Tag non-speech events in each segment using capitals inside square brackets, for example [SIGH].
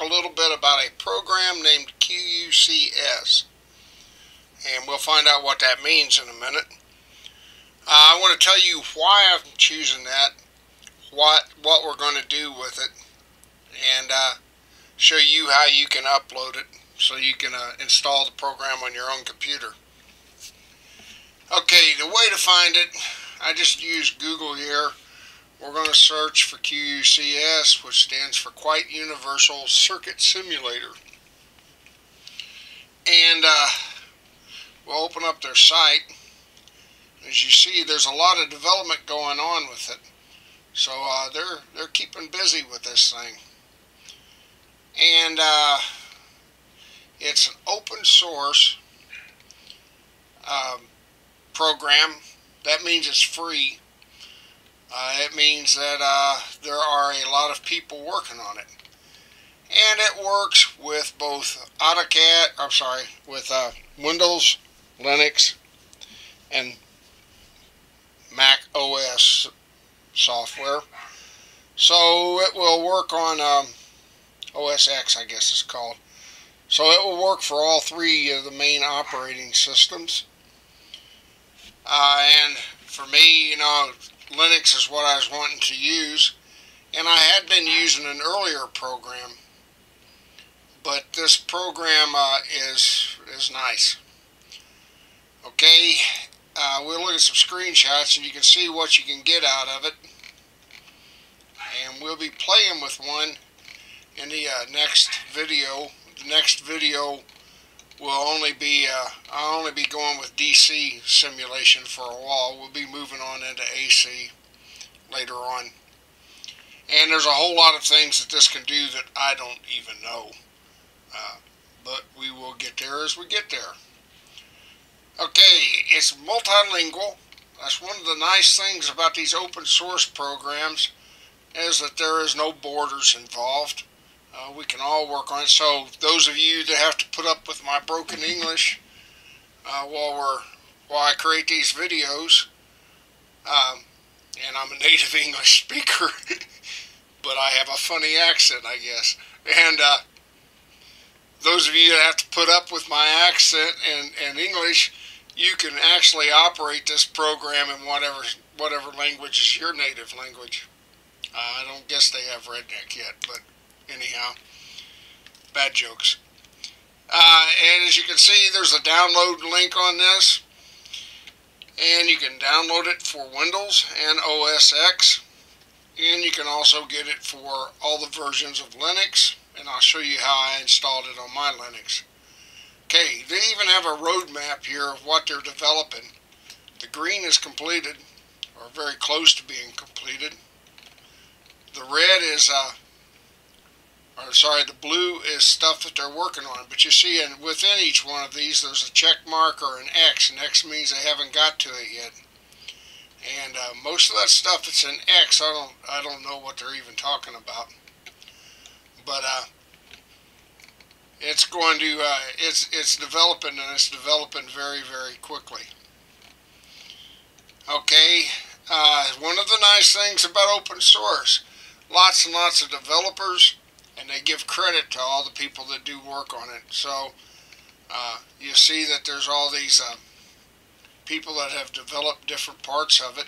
a little bit about a program named QUCS. And we'll find out what that means in a minute. Uh, I want to tell you why I'm choosing that, what, what we're going to do with it, and uh, show you how you can upload it so you can uh, install the program on your own computer. Okay, the way to find it, I just use Google here. We're going to search for QUCS, which stands for Quite Universal Circuit Simulator. And uh, we'll open up their site. As you see, there's a lot of development going on with it. So uh, they're they're keeping busy with this thing. And uh, it's an open source um, program. That means it's free. Uh, it means that uh, there are a lot of people working on it. And it works with both AutoCAD, I'm sorry, with uh, Windows, Linux, and Mac OS software. So it will work on um, OS X, I guess it's called. So it will work for all three of the main operating systems. Uh, and for me, you know, Linux is what I was wanting to use. And I had been using an earlier program. But this program uh, is, is nice. Okay, uh, we'll look at some screenshots and you can see what you can get out of it. And we'll be playing with one in the uh, next video. The next video will only be, uh, I'll only be going with DC simulation for a while. We'll be moving on into AC later on. And there's a whole lot of things that this can do that I don't even know. Uh, but we will get there as we get there. Okay, it's multilingual. That's one of the nice things about these open source programs is that there is no borders involved. Uh, we can all work on it. So those of you that have to put up with my broken English uh, while we're while I create these videos, um, and I'm a native [LAUGHS] English speaker, [LAUGHS] but I have a funny accent, I guess. And uh, those of you that have to put up with my accent and, and English, you can actually operate this program in whatever whatever language is your native language. Uh, I don't guess they have redneck yet, but anyhow, bad jokes. Uh, and as you can see, there's a download link on this, and you can download it for Windows and OS X, and you can also get it for all the versions of Linux, and I'll show you how I installed it on my Linux. Okay, they even have a roadmap here of what they're developing. The green is completed, or very close to being completed. The red is, uh, or sorry, the blue is stuff that they're working on. But you see, and within each one of these, there's a check mark or an X, and X means they haven't got to it yet. And uh, most of that stuff that's in X, I don't, I don't know what they're even talking about. But uh, it's going to uh, it's it's developing and it's developing very very quickly. Okay, uh, one of the nice things about open source, lots and lots of developers, and they give credit to all the people that do work on it. So uh, you see that there's all these uh, people that have developed different parts of it,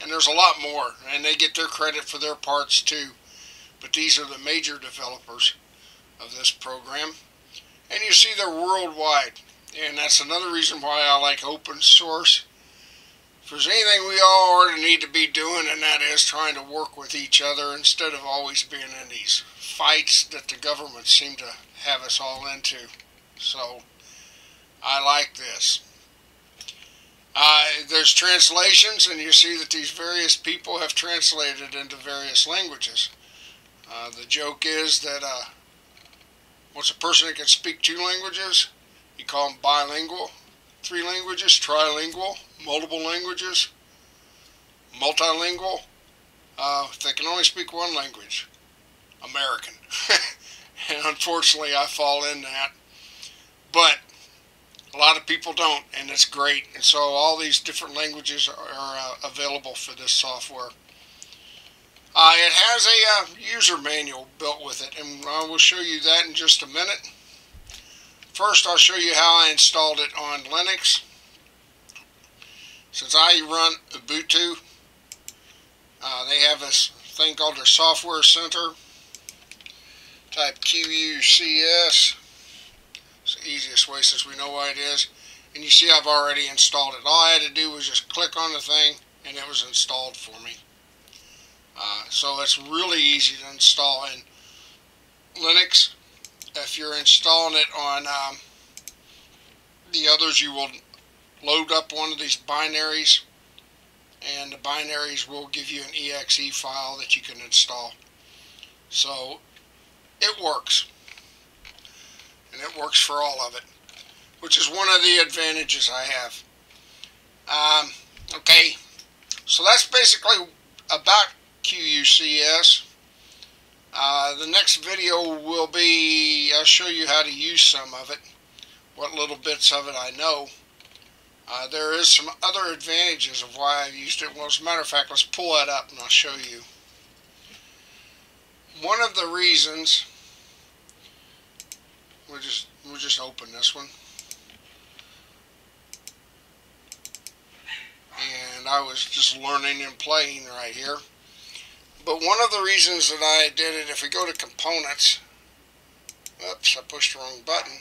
and there's a lot more, and they get their credit for their parts too. But these are the major developers of this program. And you see they're worldwide. And that's another reason why I like open source. If there's anything we all already need to be doing, and that is trying to work with each other instead of always being in these fights that the government seem to have us all into. So, I like this. Uh, there's translations, and you see that these various people have translated into various languages. Uh, the joke is that uh, What's a person that can speak two languages? You call them bilingual. Three languages, trilingual, multiple languages, multilingual. Uh, they can only speak one language, American. [LAUGHS] and unfortunately, I fall in that. But a lot of people don't, and it's great. And so all these different languages are uh, available for this software. Uh, it has a uh, user manual built with it, and I will show you that in just a minute. First, I'll show you how I installed it on Linux. Since I run Ubuntu, uh, they have this thing called their Software Center. Type QUCS. It's the easiest way since we know what it is. And you see I've already installed it. All I had to do was just click on the thing and it was installed for me. Uh, so it's really easy to install in Linux. If you're installing it on um, the others, you will load up one of these binaries and the binaries will give you an exe file that you can install. So it works. And it works for all of it, which is one of the advantages I have. Um, okay, so that's basically about QUCS. Uh, the next video will be, I'll show you how to use some of it, what little bits of it I know. Uh, there is some other advantages of why I've used it. Well, as a matter of fact, let's pull that up and I'll show you. One of the reasons, we'll just, we'll just open this one. And I was just learning and playing right here. But one of the reasons that I did it, if we go to components, oops, I pushed the wrong button.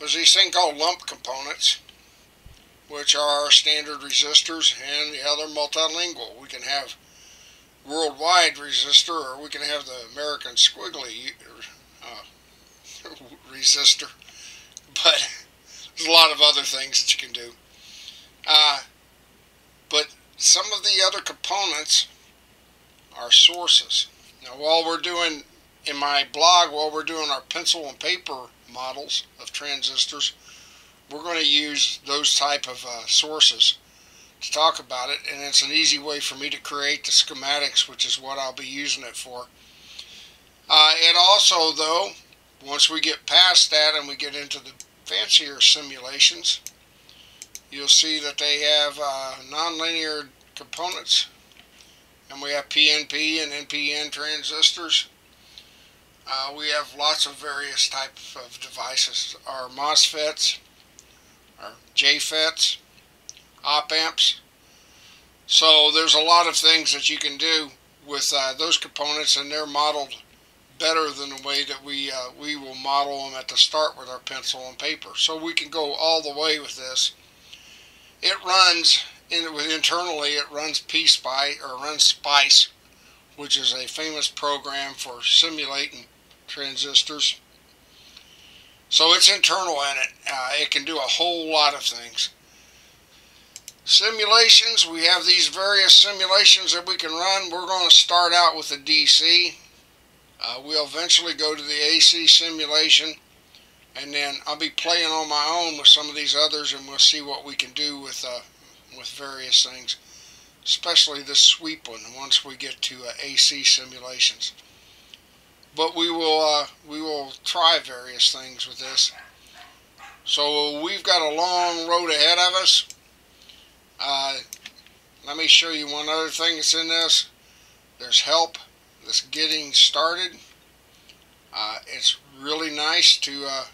was these thing called lump components, which are standard resistors and the other multilingual. We can have worldwide resistor or we can have the American squiggly uh, [LAUGHS] resistor. But there's a lot of other things that you can do. Uh, some of the other components are sources. Now while we're doing, in my blog, while we're doing our pencil and paper models of transistors. We're going to use those type of uh, sources to talk about it and it's an easy way for me to create the schematics which is what I'll be using it for. Uh, it also though once we get past that and we get into the fancier simulations you'll see that they have uh, nonlinear components and we have PNP and NPN transistors uh, we have lots of various types of devices. Our MOSFETs, our JFETs, op amps. So there's a lot of things that you can do with uh, those components and they're modeled better than the way that we uh, we will model them at the start with our pencil and paper. So we can go all the way with this. It runs in, internally. It runs PSPICE or runs Spice, which is a famous program for simulating transistors. So it's internal in it. Uh, it can do a whole lot of things. Simulations, we have these various simulations that we can run. We're going to start out with the DC. Uh, we'll eventually go to the AC simulation and then I'll be playing on my own with some of these others and we'll see what we can do with uh, with various things especially this sweep one once we get to uh, AC simulations but we will uh, we will try various things with this. So we've got a long road ahead of us. Uh, let me show you one other thing that's in this. There's help that's getting started. Uh, it's really nice to uh,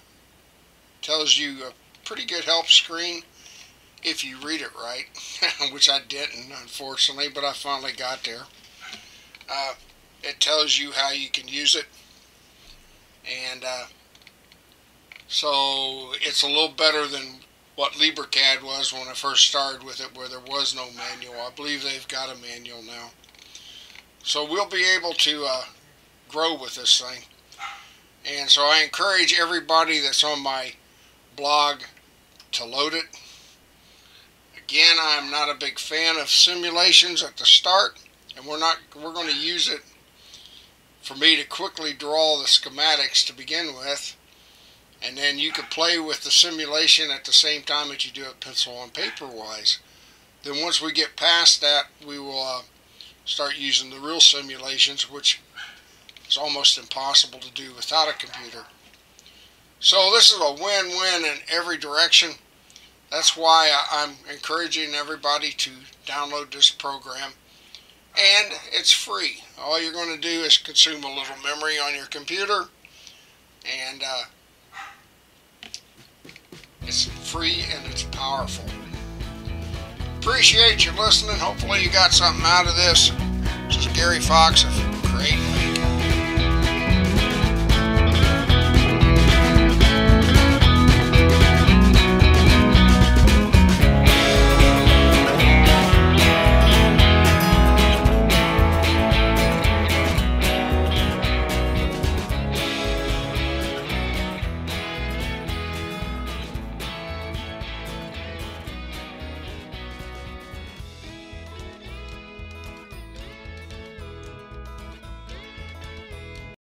tells you a pretty good help screen if you read it right, [LAUGHS] which I didn't unfortunately, but I finally got there. Uh, it tells you how you can use it and uh, so it's a little better than what LibreCAD was when I first started with it where there was no manual. I believe they've got a manual now. So we'll be able to uh, grow with this thing. And so I encourage everybody that's on my blog to load it. Again, I'm not a big fan of simulations at the start, and we're not we're going to use it for me to quickly draw the schematics to begin with and then you could play with the simulation at the same time that you do it pencil and paper wise. Then once we get past that we will uh, start using the real simulations which is almost impossible to do without a computer. So this is a win-win in every direction. That's why I'm encouraging everybody to download this program. And it's free. All you're going to do is consume a little memory on your computer. And uh, it's free and it's powerful. Appreciate you listening. Hopefully you got something out of this. This is Gary Fox